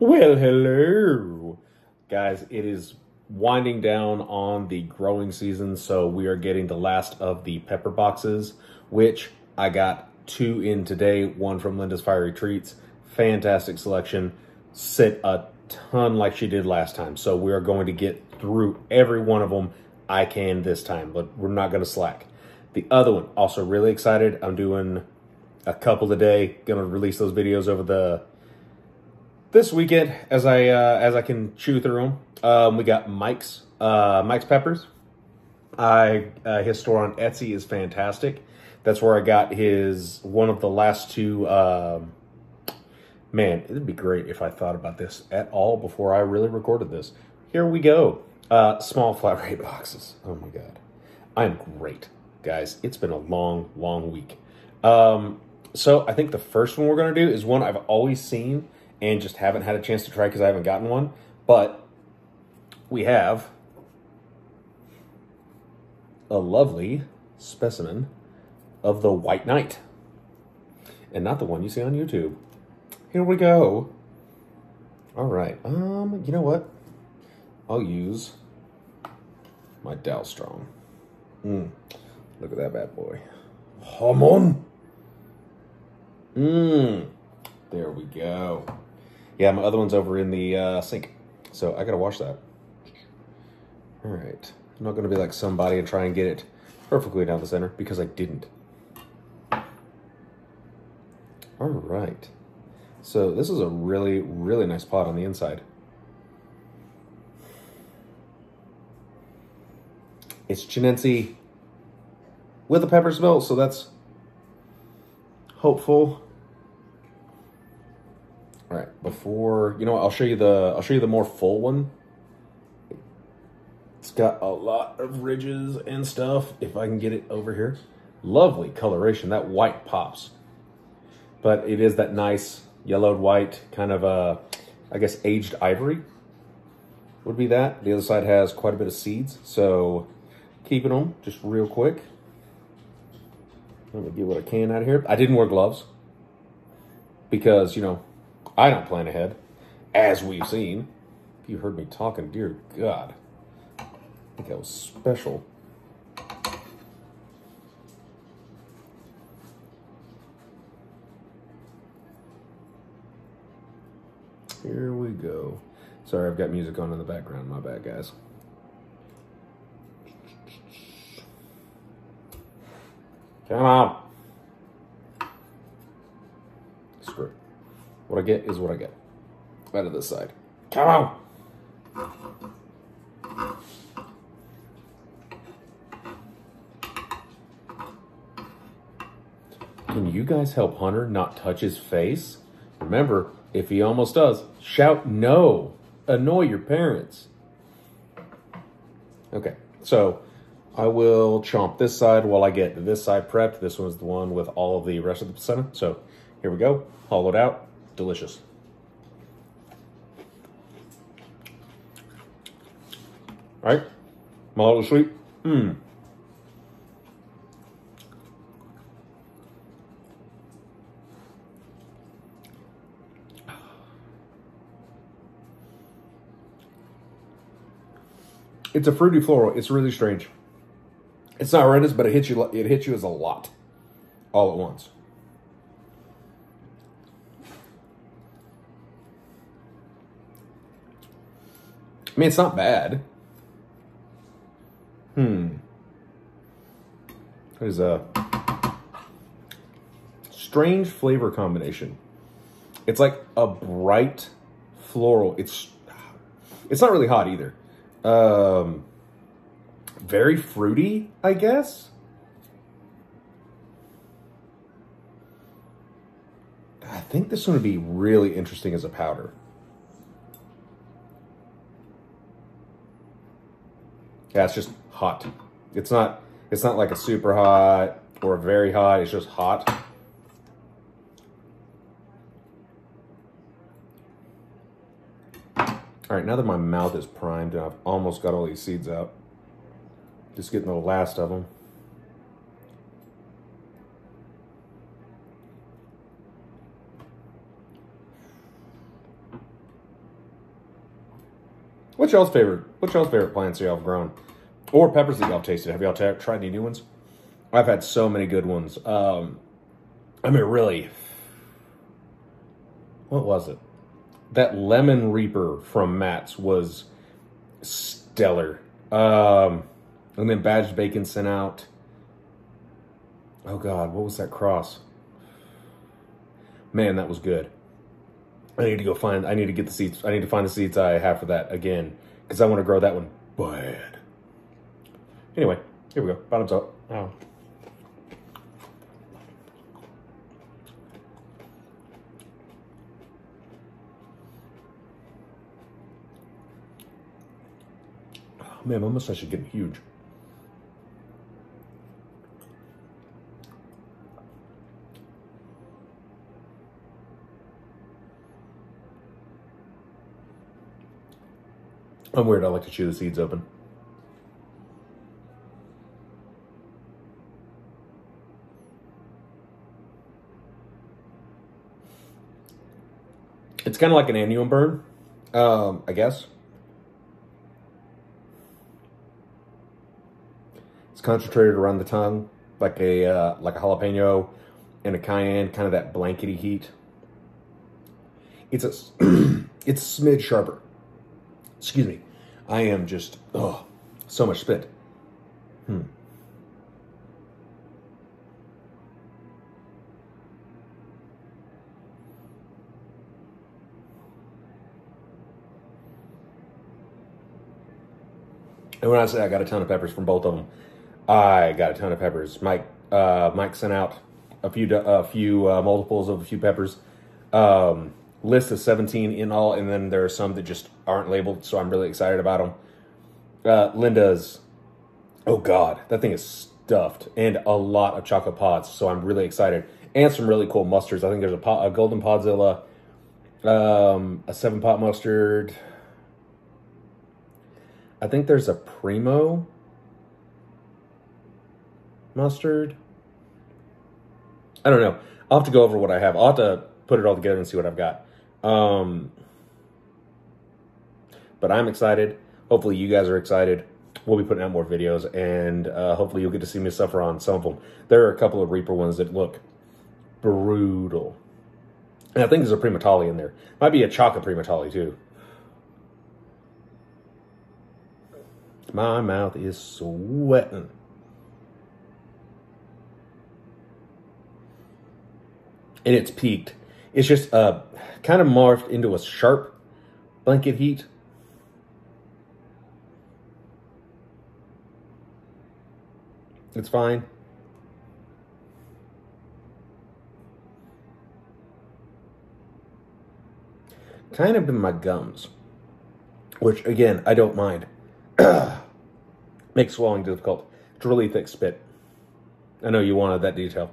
Well, hello. Guys, it is winding down on the growing season, so we are getting the last of the pepper boxes, which I got two in today, one from Linda's Fiery Treats. Fantastic selection. Sit a ton like she did last time. So we are going to get through every one of them I can this time, but we're not going to slack. The other one, also really excited. I'm doing a couple a day. Going to release those videos over the this weekend as I uh, as I can chew through them. Um, we got Mike's uh, Mike's Peppers. I uh, his store on Etsy is fantastic. That's where I got his one of the last two. Um, man, it'd be great if I thought about this at all before I really recorded this. Here we go. Uh, small flat rate boxes. Oh my god, I'm great, guys. It's been a long, long week. Um, so I think the first one we're gonna do is one I've always seen and just haven't had a chance to try because I haven't gotten one. But we have a lovely specimen of the White Knight. And not the one you see on YouTube. Here we go. All right. Um, you know what? I'll use my Dalstrong. Mm. Look at that bad boy. Come on. Mmm. There we go. Yeah, my other one's over in the uh, sink. So I gotta wash that. All right. I'm not gonna be like somebody and try and get it perfectly down the center because I didn't. All right. So this is a really, really nice pot on the inside. It's Chinense with a pepper smell, so that's hopeful. All right, before, you know what, I'll show you the, I'll show you the more full one. It's got a lot of ridges and stuff, if I can get it over here. Lovely coloration, that white pops. But it is that nice yellowed white, kind of a, I guess, aged ivory would be that. The other side has quite a bit of seeds, so keeping them just real quick. Let me get what I can out of here. I didn't wear gloves because, you know, I don't plan ahead, as we've seen. If you heard me talking, dear God, I think that was special. Here we go. Sorry, I've got music on in the background. My bad, guys. Come on. Screw. What I get is what I get. Out of this side. Come on. Can you guys help Hunter not touch his face? Remember, if he almost does, shout no. Annoy your parents. Okay, so I will chomp this side while I get this side prepped. This one's the one with all of the rest of the placenta. So here we go. Hollowed out. Delicious. Right? My little sweet. Mmm. It's a fruity floral. It's really strange. It's not horrendous, but it hits you. It hits you as a lot, all at once. I mean, it's not bad. Hmm. There's a strange flavor combination. It's like a bright floral. It's it's not really hot either. Um, very fruity, I guess. I think this one would be really interesting as a powder. Yeah, it's just hot. It's not it's not like a super hot or very hot, it's just hot. All right, now that my mouth is primed and I've almost got all these seeds out, just getting the last of them. What's y'all's favorite? What's y'all's favorite plants y'all have grown, or peppers that y'all tasted? Have y'all t- tried any new ones? I've had so many good ones. Um, I mean, really, what was it? That lemon reaper from Matt's was stellar. Um, and then badged bacon sent out. Oh God, what was that cross? Man, that was good. I need to go find. I need to get the seeds. I need to find the seeds I have for that again because I want to grow that one bad. Anyway, here we go. Bottoms up. Oh. Man, my mustache is getting huge. I'm weird. I like to chew the seeds open. It's kind of like an annuum burn, um, I guess. It's concentrated around the tongue, like a uh, like a jalapeno and a cayenne, kind of that blankety heat. It's a it's a smidge sharper. Excuse me. I am just oh so much spit. Hmm. And when I say I got a ton of peppers from both of them, I got a ton of peppers. Mike, uh, Mike sent out a few, a few uh, multiples of a few peppers. Um, list of 17 in all, and then there are some that just aren't labeled, so I'm really excited about them. Uh, Linda's, oh God, that thing is stuffed, and a lot of chocolate pods, so I'm really excited. And some really cool mustards. I think there's a, pot, a Golden Podzilla, um, a seven pot mustard. I think there's a Primo mustard. I don't know. I'll have to go over what I have. I'll have to put it all together and see what I've got. Um, but I'm excited. Hopefully, you guys are excited. We'll be putting out more videos, and uh, hopefully, you'll get to see me suffer on some of them. There are a couple of Reaper ones that look brutal. And I think there's a Primotalii in there. Might be a Chaka Primotalii, too. My mouth is sweating. And it's peaked. It's just uh, kind of morphed into a sharp blanket heat. It's fine. Kind of in my gums, which again, I don't mind. Makes swallowing difficult. It's really thick spit. I know you wanted that detail.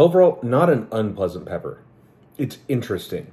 Overall, not an unpleasant pepper. It's interesting.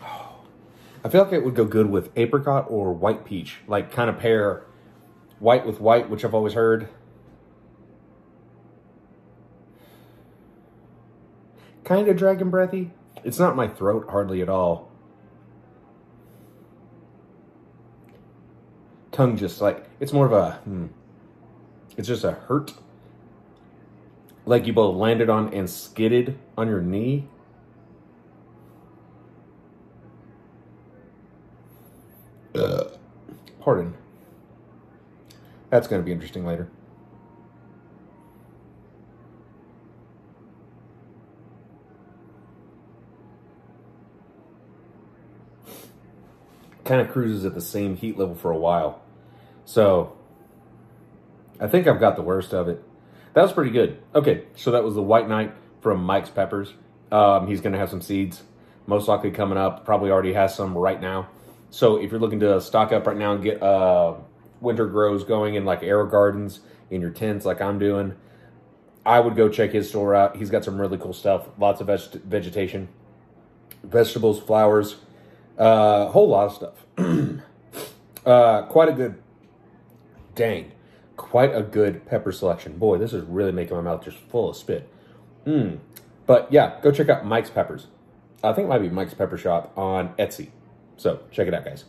I feel like it would go good with apricot or white peach, like kind of pair white with white, which I've always heard. Kind of dragon breathy. It's not my throat hardly at all. Tongue just like, it's more of a, hmm, it's just a hurt. Like you both landed on and skidded on your knee. Uh, pardon. That's going to be interesting later. Kind of cruises at the same heat level for a while. So, I think I've got the worst of it. That was pretty good. Okay, so that was the White Knight from Mike's Peppers. Um, he's going to have some seeds, most likely coming up. Probably already has some right now. So if you're looking to stock up right now and get uh, winter grows going in like AeroGardens in your tents, like I'm doing, I would go check his store out. He's got some really cool stuff. Lots of veg- vegetation, vegetables, flowers, a uh, whole lot of stuff. uh, quite a good, dang, quite a good pepper selection. Boy, this is really making my mouth just full of spit. Mm. But yeah, go check out Mike's Peppers. I think it might be Mike's Pepper Shop on Etsy. So check it out, guys.